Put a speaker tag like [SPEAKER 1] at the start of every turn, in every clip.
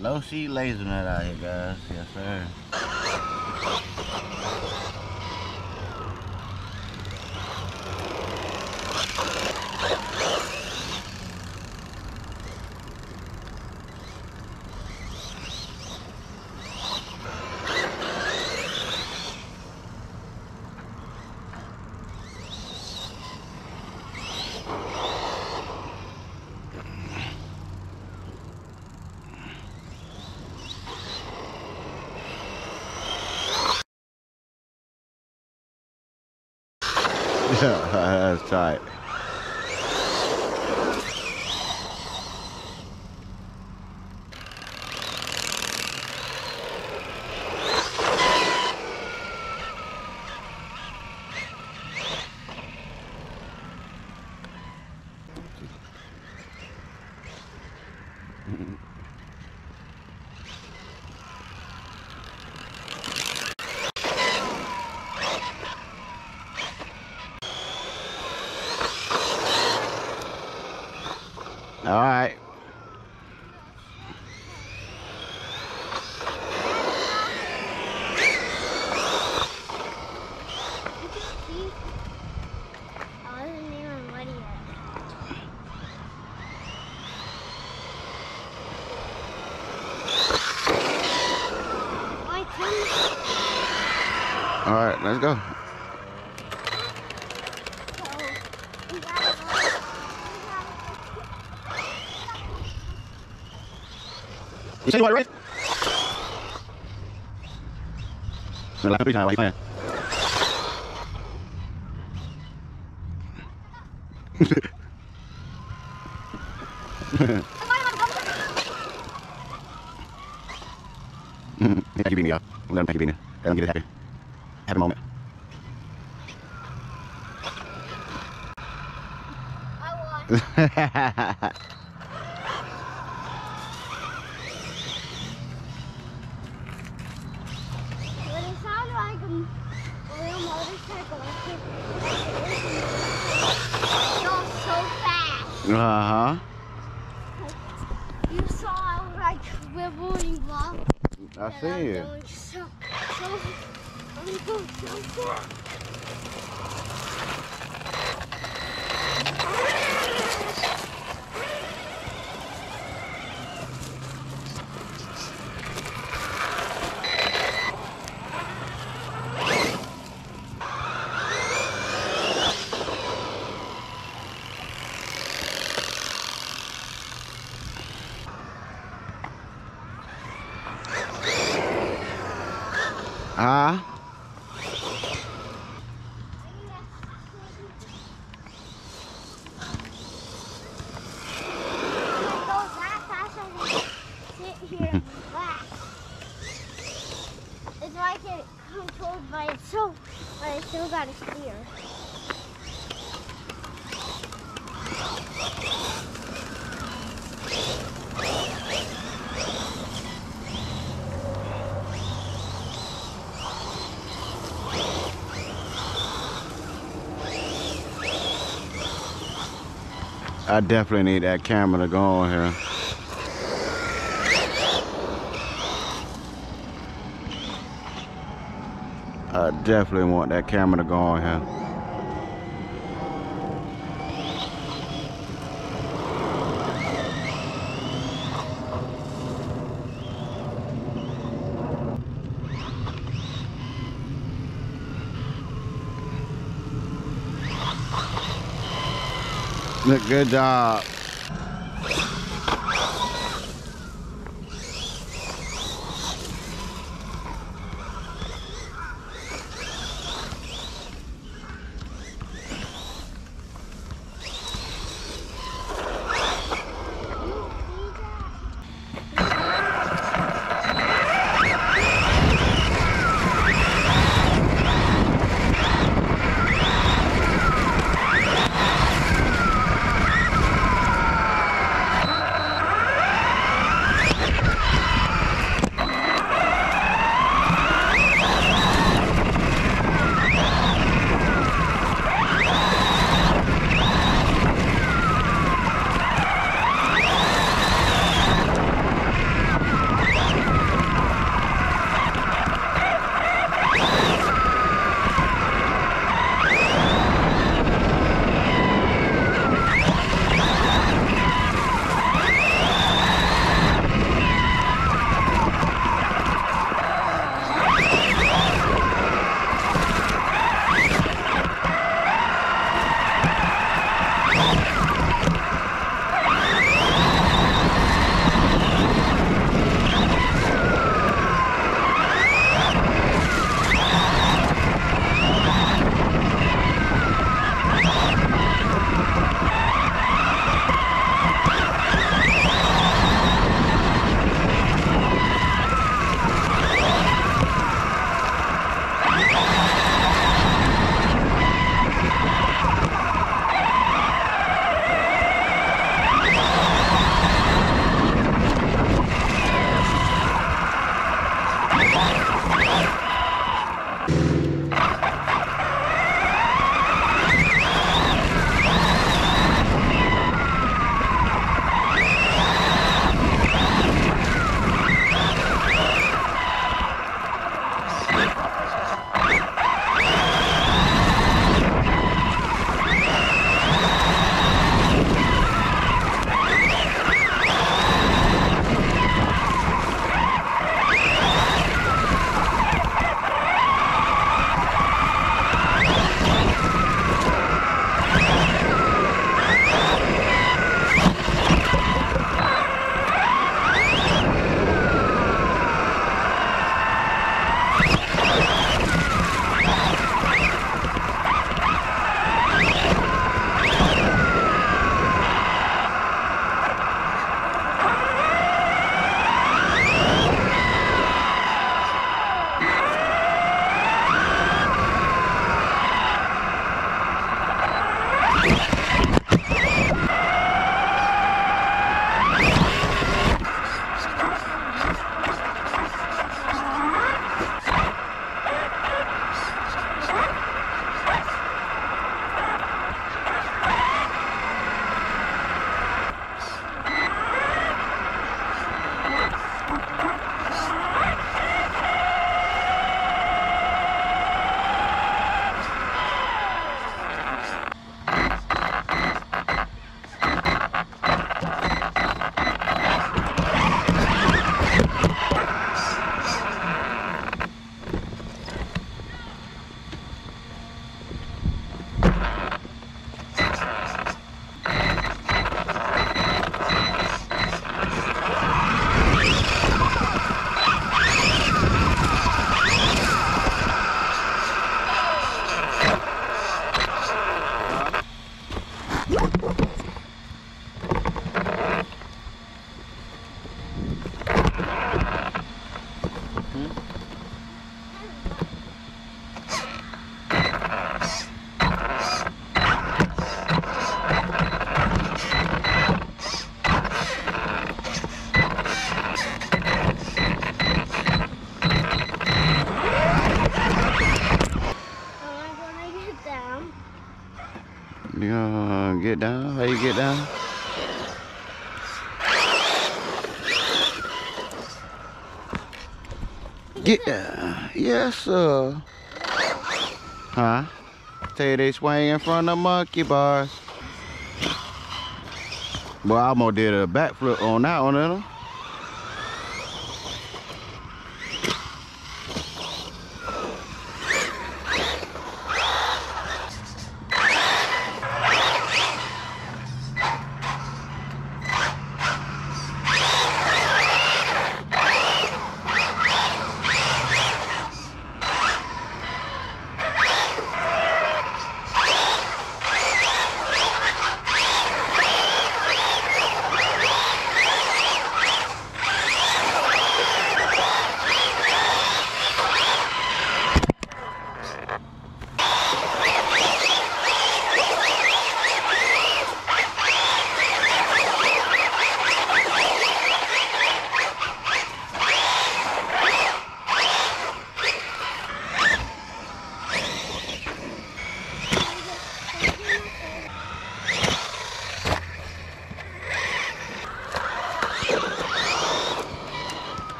[SPEAKER 1] Losi Lasernut out here, guys. Yes, sir. Yeah, that's tight. All let's go.
[SPEAKER 2] So, we gotta go.
[SPEAKER 1] You say you want to race? No, like a bitch, why you playing? Mm, Take your beanie off. Let him take your beanie. Let him get it happy. Happy moment.
[SPEAKER 2] I won. But it sounded like a m- a real motorcycle. It goes so fast.
[SPEAKER 1] uh-huh.
[SPEAKER 2] You saw I was like wibbling ball.
[SPEAKER 1] I see
[SPEAKER 2] I'm
[SPEAKER 1] it.
[SPEAKER 2] going So, so, so I
[SPEAKER 1] definitely need that camera to go on here. I definitely want that camera to go on here. Good job.
[SPEAKER 2] Get down.
[SPEAKER 1] Yes, sir. Huh? Tell you they swing in front of monkey bars. Boy, I almost did a backflip on that one, didn't I?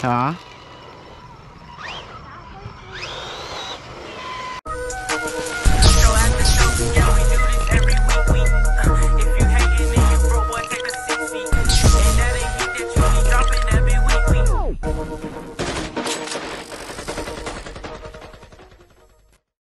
[SPEAKER 1] Huh?